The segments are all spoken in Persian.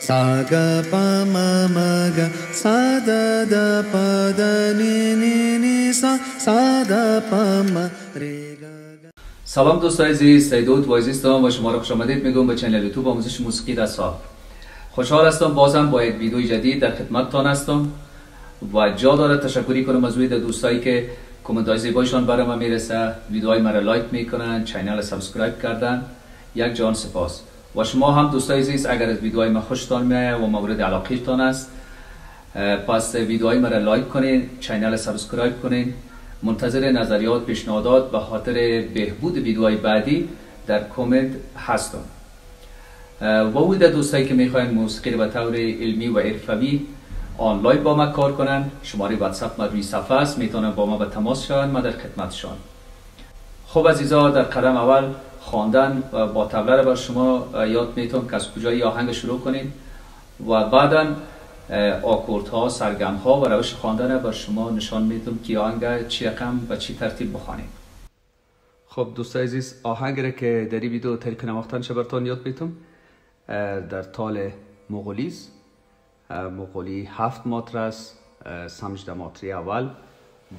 sa ga pa ma ma ga sa da da pa da ni ni ni sa sa da pa ma re ga سلام دوستای عزیز سید داود وایز استم و شما را خوش آمدید. میگم به channel یوتیوب آموزش موسیقی در سال. خوشحال هستم بازم با یک ویدیوی جدید در خدمتتان هستم و جا داره تشکری کنم از روی دوستایی که کامنت های زیبایشان برای من می‌رسه. ویدیوهای مرا like می‌کنن channel subscribe کردن. یک جهان سپاس. و شما هم دوستای عزیز اگر از ویدیوهای من خوشتان میاد و مورد علاقهتان است پس ویدیوهای مرا like کنین channel subscribe کنین. منتظر نظریات پیشنهادات به خاطر بهبود ویدیوهای بعدی در کامنت هستم. و اون دوستایی که می‌خواین موسیقی به طور علمی و حرفوی آنلاین با ما کار کنن شماره واتساپ ما روی صفحه است. می‌تونن با ما به تماس شوند. ما در خدمتشان خب عزیزا در قدم اول خواندن و با تبله بر شما یاد میتون که از کجای آهنگ شروع کنین و بعدا آکورد ها سرگم ها و روش خواندن بر شما نشان میتون که آهنگ چی رقم و چی ترتیب بخوانیم. خب دوستای عزیز آهنگ رو که در این ویدیو نواختن چه براتون یاد میتون در تال مغولی است اه، مغولی هفت ماتر است. سمج دماتری اول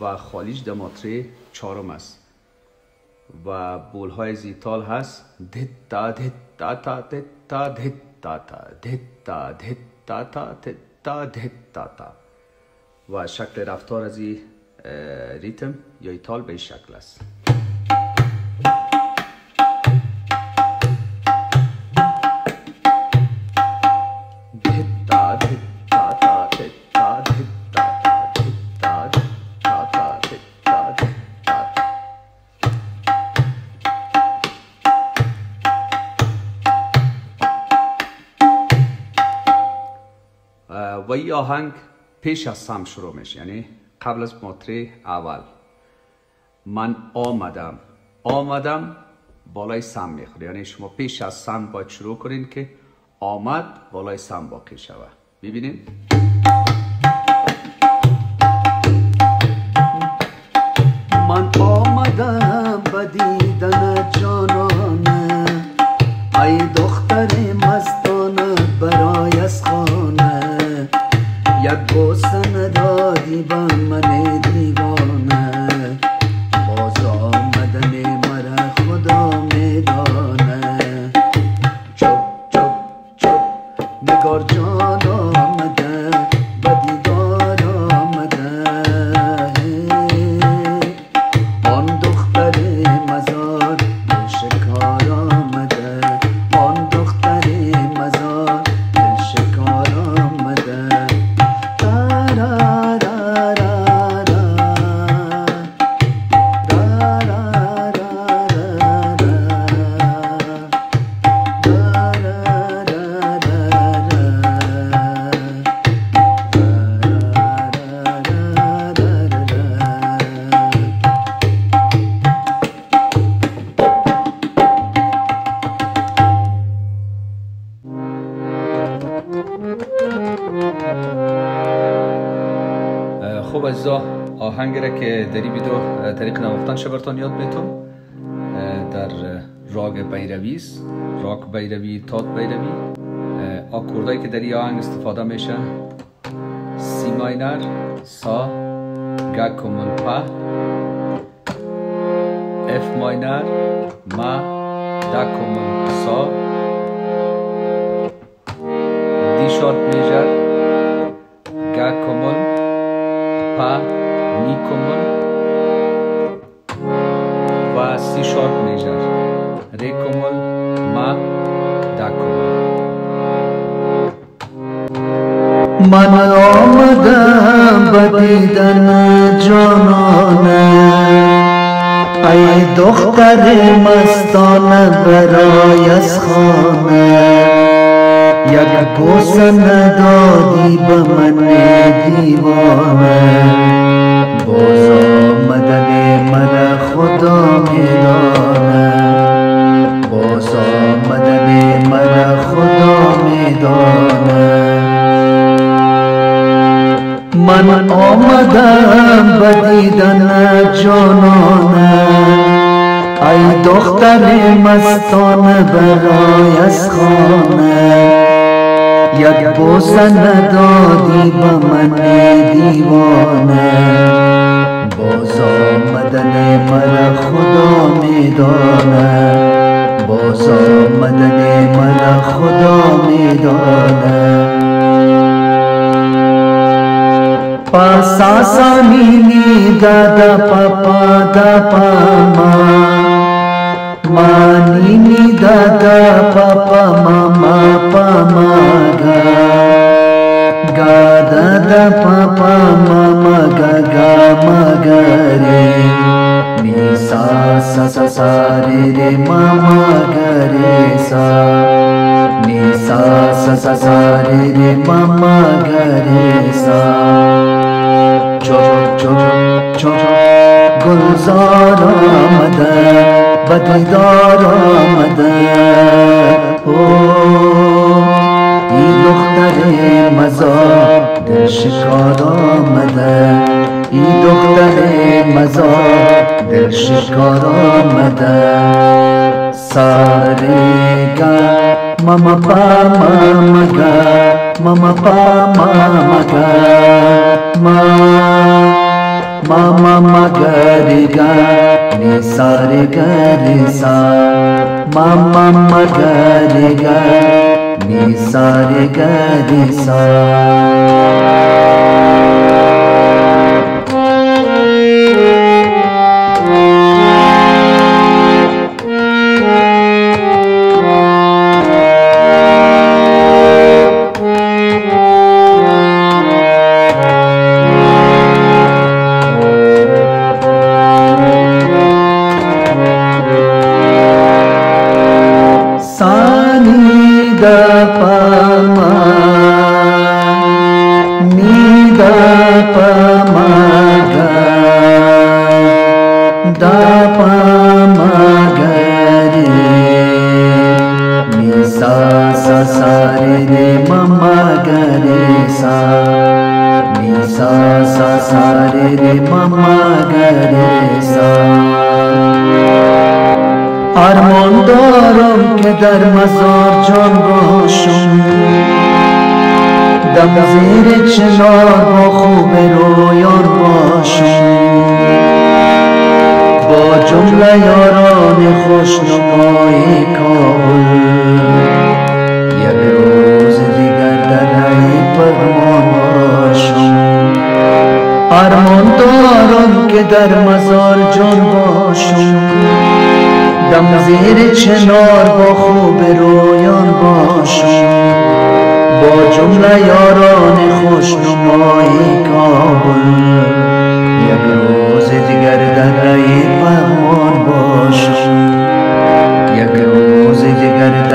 و خالیج دماتری چهارم است. و بول های زیتال هست. دت تا دت تا تا دت تا دت تا تا دت تا دت تا. و شکل رفتار از ریتم یا ایتال به این شکل است. این آهنگ پیش از سم شروع میشه یعنی قبل از ماتری اول. من آمدم. آمدم بالای سم می‌خوره یعنی شما پیش از سم باید شروع کنین که آمد بالای سم باقی شود. ببینین من آمدم به دیدن جانانه. ای دختر مستانه िवान् मनै عزیزا آهنگ که در اه، طریق نواختن شبرتان یاد اه، در راگ بیروی است. راگ بیروی تات بیروی. اه، آکوردهایی که در این آهنگ استفاده میشه. سی ماینر سا گا کومون پا. اف ماینر ما دا کومون سا. D sharp major گا کومل پا نی کومل و C sharp major. ری ما دا من آمدم به دیدن جانانه. ای دختر مستانه برآی از خانه. یک بوسه ندادی به من دیوانه. باز آمدن من خدا میدانه. باز آمدن من خدا میدانه. من آمدم به دیدن جانانه. ای دختر مستانه برای از خانه یک بوسه ندادی به من دیوانه. باز آمدن مرا خدا میدانه باز آمدن مرا خدا میدانه. پاسا نی دادا پپا دا پاما मानिनि दादा, पापा, मामा, पामा, गा। गा दादा, पापा, मामा, गा मग रे। नि सा, स, सा रे रे, मामा, ग रे, सा। नि सा, स, सा रे रे, मामा, ग सा। चो चो चो छो गुलजारा मदर و دیدار آمده ای دختر مزار دل شکار آمده. ای دختر مزار دل شکار آمده. ساره گا ماما پا ماما گا ماما پا ماما گا ماما mama रे सारे गर सा मामा मगर गा नी सारे गर सा آرمان دارم که در مزار جان باشم. دم زیر چنار با خوب رویان باشم. با جمله یاران خوشنمای کابل در مزار جان باشم. دم زیر چنار با خوب رویان باشم. با جمله یاران خوشنمایی کابل. یک روز دیگر در رای پهمان باشم. یک روز دیگر